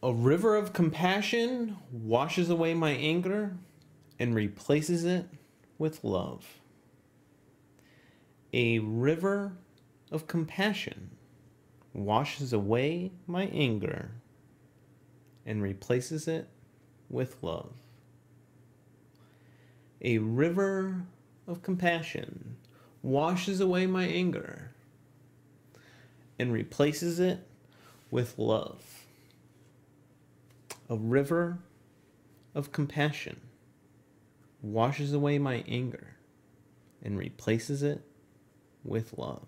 A river of compassion washes away my anger and replaces it with love. A river of compassion washes away my anger and replaces it with love. A river of compassion washes away my anger and replaces it with love. A river of compassion washes away my anger and replaces it with love.